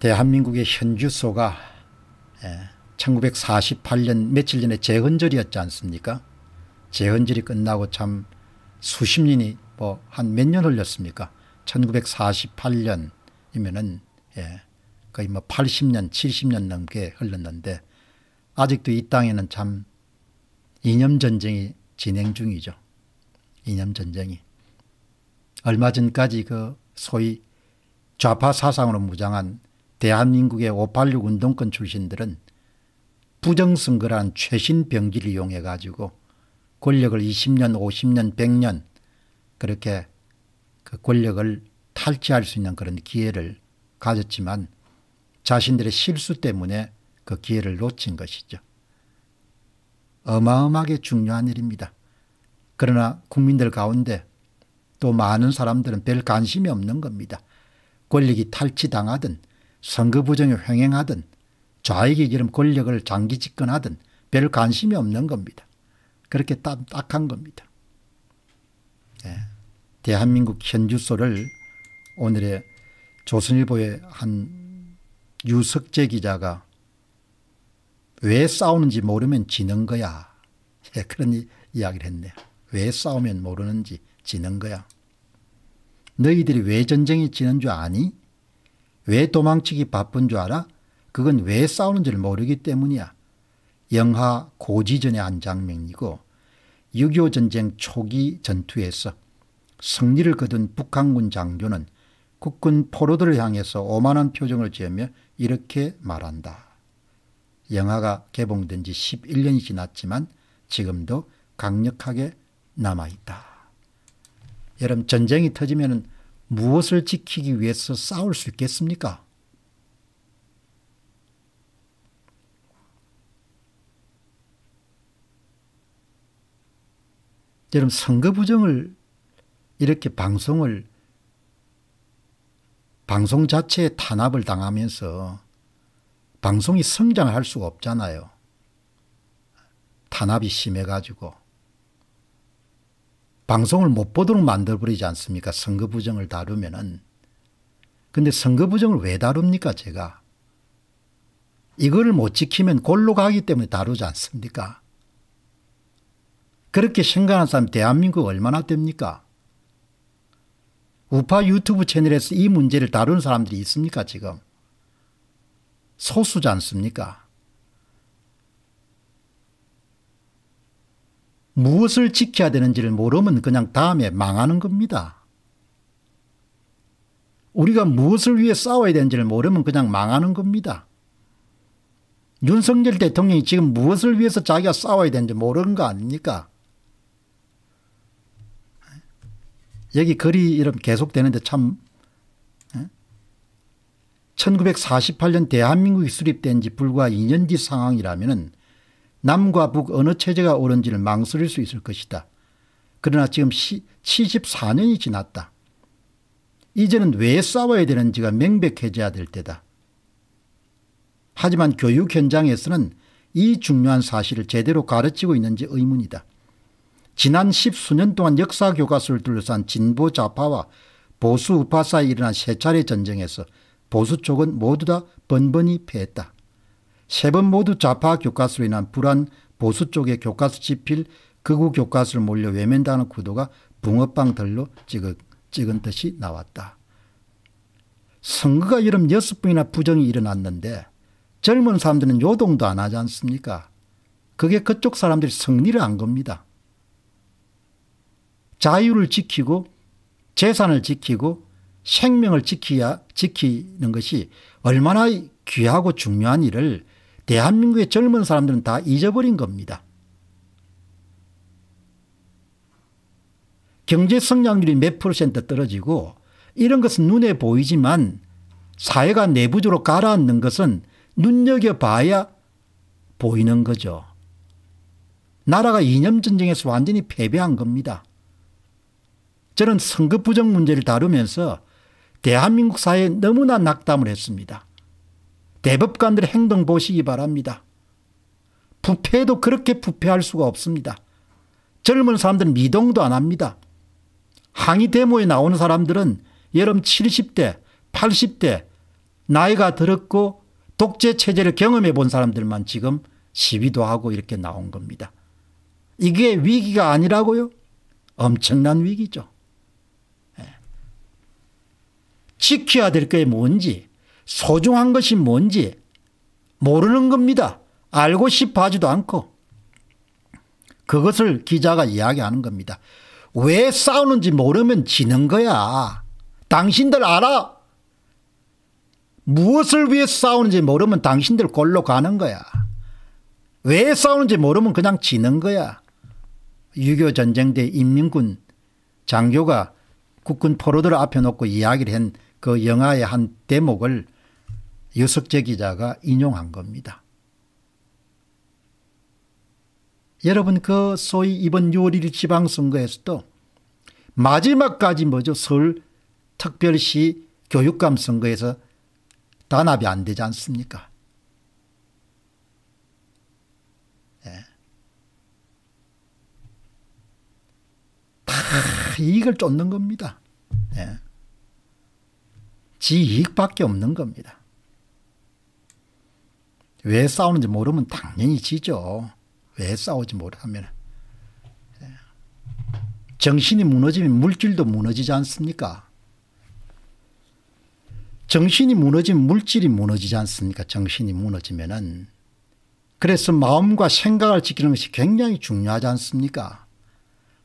대한민국의 현주소가 1948년 예, 며칠 전에 재헌절이었지 않습니까 재헌절이 끝나고 참 수십 년이 뭐 한 몇 년 흘렸습니까 1948년이면은 예, 거의 뭐 80년 70년 넘게 흘렀는데 아직도 이 땅에는 참 이념 전쟁이 진행 중이죠. 이념 전쟁이. 얼마 전까지 그 소위 좌파 사상으로 무장한 대한민국의 586 운동권 출신들은 부정선거라는 최신 병기를 이용해 가지고 권력을 20년 50년 100년 그렇게 그 권력을 탈취할 수 있는 그런 기회를 가졌지만 자신들의 실수 때문에 그 기회를 놓친 것이죠. 어마어마하게 중요한 일입니다. 그러나 국민들 가운데 또 많은 사람들은 별 관심이 없는 겁니다. 권력이 탈취당하든 선거 부정에 횡행하든 좌익이 이런 권력을 장기 집권하든 별 관심이 없는 겁니다. 그렇게 딱, 딱한 겁니다. 예. 대한민국 현주소를 오늘의 조선일보의 한 유석재 기자가 왜 싸우는지 모르면 지는 거야. 예, 그런 이, 이야기를 했네요. 왜 싸우면 모르는지 지는 거야. 너희들이 왜 전쟁이 지는 줄 아니? 왜 도망치기 바쁜 줄 알아? 그건 왜 싸우는지를 모르기 때문이야. 영하 고지전의 한 장면이고 6.25 전쟁 초기 전투에서 승리를 거둔 북한군 장교는 국군 포로들을 향해서 오만한 표정을 지으며 이렇게 말한다. 영화가 개봉된 지 11년이 지났지만 지금도 강력하게 남아있다. 여러분 전쟁이 터지면 무엇을 지키기 위해서 싸울 수 있겠습니까? 여러분 선거 부정을 이렇게 방송을 방송 자체에 탄압을 당하면서 방송이 성장할 수가 없잖아요. 탄압이 심해가지고. 방송을 못 보도록 만들어버리지 않습니까? 선거 부정을 다루면은. 근데 선거 부정을 왜 다룹니까? 제가. 이거를 못 지키면 골로 가기 때문에 다루지 않습니까? 그렇게 생각하는 사람 대한민국 얼마나 됩니까? 우파 유튜브 채널에서 이 문제를 다루는 사람들이 있습니까 지금? 소수지 않습니까? 무엇을 지켜야 되는지를 모르면 그냥 다음에 망하는 겁니다. 우리가 무엇을 위해 싸워야 되는지를 모르면 그냥 망하는 겁니다. 윤석열 대통령이 지금 무엇을 위해서 자기가 싸워야 되는지 모르는 거 아닙니까? 여기 글이 이런 계속되는데 참 1948년 대한민국이 수립된 지 불과 2년 뒤 상황이라면 남과 북 어느 체제가 옳은지를 망설일 수 있을 것이다. 그러나 지금 시, 74년이 지났다. 이제는 왜 싸워야 되는지가 명백해져야 될 때다. 하지만 교육 현장에서는 이 중요한 사실을 제대로 가르치고 있는지 의문이다. 지난 십수년 동안 역사 교과서를 둘러싼 진보 좌파와 보수 우파 사이 일어난 세 차례 전쟁에서 보수 쪽은 모두 다 번번이 패했다. 세 번 모두 좌파 교과서로 인한 불안 보수 쪽의 교과서 집필 극우 교과서를 몰려 외면당하는 구도가 붕어빵들로 찍은, 찍은 듯이 나왔다. 선거가 이런 여섯 번이나 부정이 일어났는데 젊은 사람들은 요동도 안 하지 않습니까? 그게 그쪽 사람들이 승리를 한 겁니다. 자유를 지키고 재산을 지키고 생명을 지키야 지키는 것이 얼마나 귀하고 중요한 일을 대한민국의 젊은 사람들은 다 잊어버린 겁니다. 경제 성장률이 몇 퍼센트 떨어지고 이런 것은 눈에 보이지만 사회가 내부적으로 가라앉는 것은 눈여겨봐야 보이는 거죠. 나라가 이념전쟁에서 완전히 패배한 겁니다. 저는 선거 부정 문제를 다루면서 대한민국 사회에 너무나 낙담을 했습니다. 대법관들의 행동 보시기 바랍니다. 부패도 그렇게 부패할 수가 없습니다. 젊은 사람들은 미동도 안 합니다. 항의 데모에 나오는 사람들은 여름 70대 80대 나이가 들었고 독재 체제를 경험해 본 사람들만 지금 시위도 하고 이렇게 나온 겁니다. 이게 위기가 아니라고요? 엄청난 위기죠. 예. 지켜야 될 게 뭔지 소중한 것이 뭔지 모르는 겁니다. 알고 싶어 하지도 않고 그것을 기자가 이야기하는 겁니다. 왜 싸우는지 모르면 지는 거야. 당신들 알아. 무엇을 위해 싸우는지 모르면 당신들 골로 가는 거야. 왜 싸우는지 모르면 그냥 지는 거야. 6.25 전쟁 때 인민군 장교가 국군 포로들 앞에 놓고 이야기를 한 그 영화의 한 대목을 유석재 기자가 인용한 겁니다. 여러분 그 소위 이번 6월 1일 지방선거에서도 마지막까지 뭐죠 서울 특별시 교육감 선거에서 단합이 안 되지 않습니까 예. 다 이익을 쫓는 겁니다 예. 지 이익밖에 없는 겁니다 왜 싸우는지 모르면 당연히 지죠 왜 싸우지 못하면. 예. 정신이 무너지면 물질도 무너지지 않습니까? 정신이 무너지면 물질이 무너지지 않습니까? 정신이 무너지면은. 그래서 마음과 생각을 지키는 것이 굉장히 중요하지 않습니까?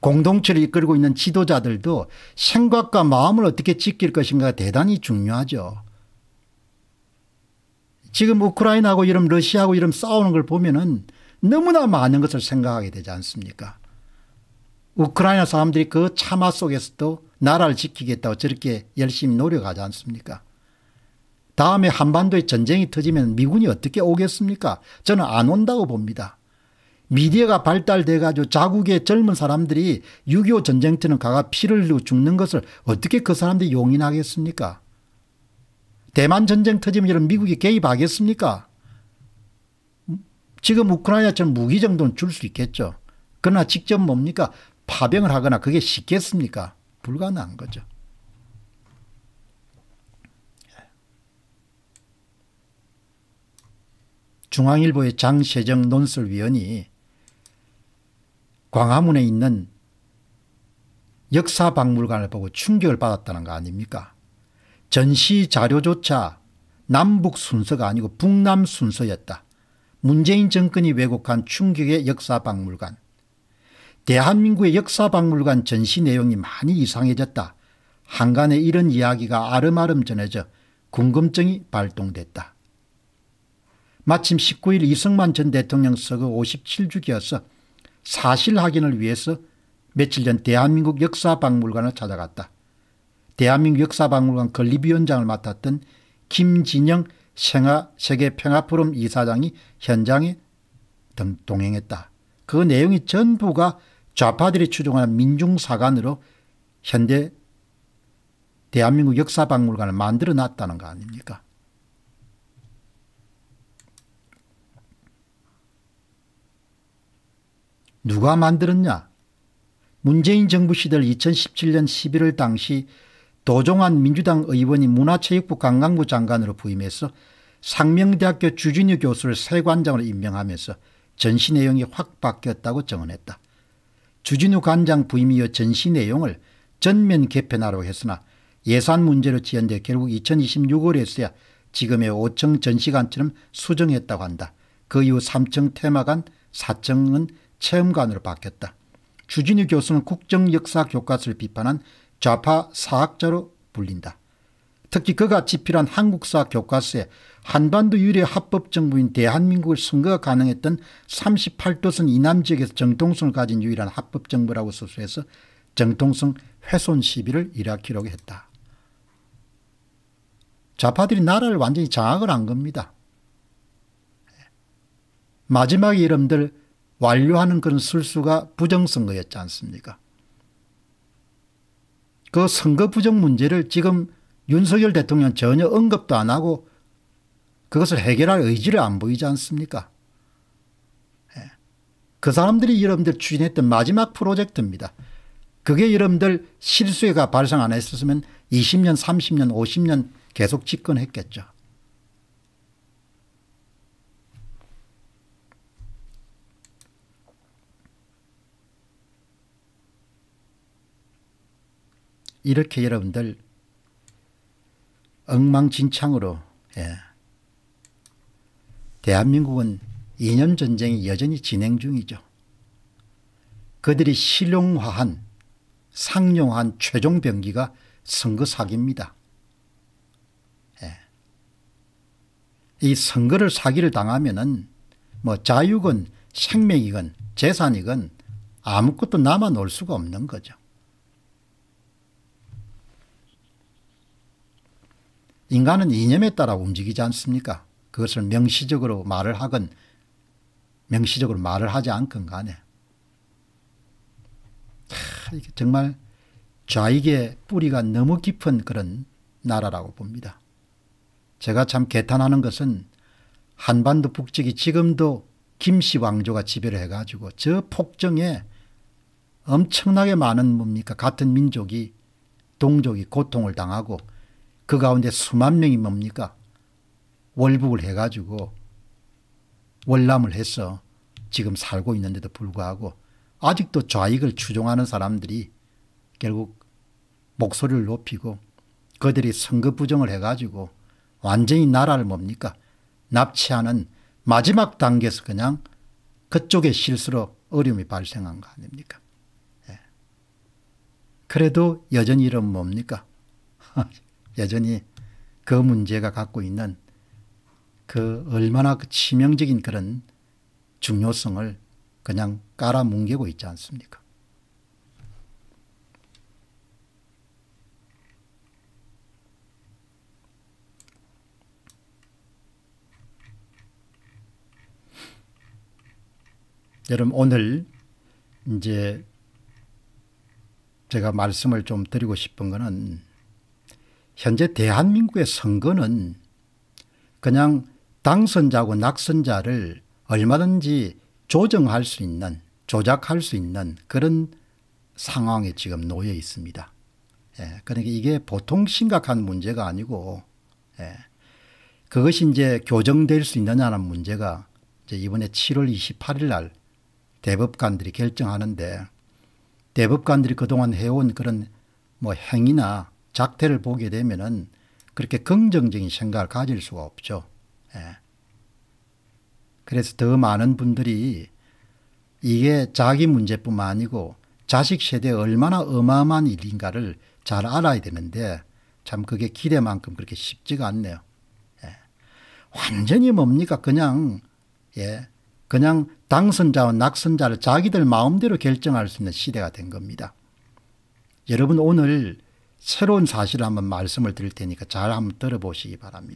공동체를 이끌고 있는 지도자들도 생각과 마음을 어떻게 지킬 것인가 대단히 중요하죠. 지금 우크라이나하고 이런 러시아하고 이런 싸우는 걸 보면은 너무나 많은 것을 생각하게 되지 않습니까? 우크라이나 사람들이 그 참화 속에서도 나라를 지키겠다고 저렇게 열심히 노력하지 않습니까? 다음에 한반도에 전쟁이 터지면 미군이 어떻게 오겠습니까? 저는 안 온다고 봅니다. 미디어가 발달돼 가지고 자국의 젊은 사람들이 6.25 전쟁터는 가가 피를 흘리고 죽는 것을 어떻게 그 사람들이 용인하겠습니까 대만 전쟁 터지면 이런 미국이 개입하겠습니까 지금 우크라이나처럼 무기 정도는 줄 수 있겠죠. 그러나 직접 뭡니까 파병을 하거나 그게 쉽겠습니까 불가능한 거죠. 중앙일보의 장세정 논설위원이 광화문에 있는 역사박물관을 보고 충격을 받았다는 거 아닙니까 전시 자료조차 남북 순서가 아니고 북남 순서였다. 문재인 정권이 왜곡한 충격의 역사박물관 대한민국의 역사박물관 전시 내용이 많이 이상해졌다. 한간에 이런 이야기가 아름아름 전해져 궁금증이 발동됐다. 마침 19일 이승만 전 대통령 서거 57주기여서 사실 확인을 위해서 며칠 전 대한민국 역사박물관을 찾아갔다. 대한민국 역사박물관 건립위원장을 맡았던 김진영 생하 세계평화포럼 이사장이 현장에 등 동행했다. 그 내용이 전부가 좌파들이 추종하는 민중사관으로 현대 대한민국 역사박물관을 만들어 놨다는 거 아닙니까 누가 만들었냐 문재인 정부 시절 2017년 11월 당시 도종환 민주당 의원이 문화체육부 관광부 장관으로 부임해서 상명대학교 주진우 교수를 새 관장으로 임명하면서 전시 내용이 확 바뀌었다고 정언했다. 주진우 관장 부임 이후 전시 내용을 전면 개편하려고 했으나 예산 문제로 지연돼 결국 2026월에서야 지금의 5층 전시관처럼 수정했다고 한다. 그 이후 3층 테마관 4층은 체험관으로 바뀌었다. 주진우 교수는 국정역사 교과서를 비판한 좌파 사학자로 불린다. 특히 그가 집필한 한국사 교과서에 한반도 유일의 합법정부인 대한민국을 선거가 가능했던 38도선 이남 지역에서 정통성을 가진 유일한 합법정부라고 소수해서 정통성 훼손 시비를 일으키려고 했다. 좌파들이 나라를 완전히 장악을 한 겁니다. 마지막에 여러분들 완료하는 그런 술수가 부정선거였지 않습니까 그 선거 부정 문제를 지금 윤석열 대통령 전혀 언급도 안 하고 그것을 해결할 의지를 안 보이지 않습니까 예. 그 사람들이 여러분들 추진했던 마지막 프로젝트입니다. 그게 여러분들 실수가 발생 안 했었으면 20년 30년 50년 계속 집권했겠죠. 이렇게 여러분들 엉망진창으로 예. 대한민국은 이념 전쟁이 여전히 진행 중이죠. 그들이 실용화한 상용한 최종 병기가 선거 사기입니다. 예. 이 선거를 사기를 당하면은 뭐 자유건 생명이건 재산이건 아무것도 남아 놓을 수가 없는 거죠. 인간은 이념에 따라 움직이지 않습니까? 그것을 명시적으로 말을 하건 명시적으로 말을 하지 않건 간에 정말 좌익의 뿌리가 너무 깊은 그런 나라라고 봅니다. 제가 참 개탄하는 것은 한반도 북측이 지금도 김씨 왕조가 지배를 해가지고 저 폭정에 엄청나게 많은 뭡니까 같은 민족이 동족이 고통을 당하고 그 가운데 수만 명이 뭡니까? 월북을 해가지고 월남을 해서 지금 살고 있는데도 불구하고 아직도 좌익을 추종하는 사람들이 결국 목소리를 높이고 그들이 선거 부정을 해가지고 완전히 나라를 뭡니까? 납치하는 마지막 단계에서 그냥 그쪽의 실수로 어려움이 발생한 거 아닙니까? 예. 그래도 여전히 이런 뭡니까 여전히 그 문제가 갖고 있는 그 얼마나 그 치명적인 그런 중요성을 그냥 깔아뭉개고 있지 않습니까? 여러분 오늘 이제 제가 말씀을 좀 드리고 싶은 것은 현재 대한민국의 선거는 그냥 당선자고 낙선자를 얼마든지 조정할 수 있는 조작할 수 있는 그런 상황에 지금 놓여 있습니다. 예, 그러니까 이게 보통 심각한 문제가 아니고 예, 그것이 이제 교정될 수 있느냐는 문제가 이제 이번에 7월 28일 날 대법관들이 결정하는데 대법관들이 그동안 해온 그런 뭐 행위나 작태를 보게 되면은 그렇게 긍정적인 생각을 가질 수가 없죠. 예. 그래서 더 많은 분들이 이게 자기 문제뿐만 아니고 자식 세대에 얼마나 어마어마한 일인가를 잘 알아야 되는데 참 그게 기대만큼 그렇게 쉽지가 않네요. 예. 완전히 뭡니까 그냥 예 그냥 당선자와 낙선자를 자기들 마음대로 결정할 수 있는 시대가 된 겁니다. 여러분 오늘 새로운 사실을 한번 말씀을 드릴 테니까 잘 한번 들어보시기 바랍니다.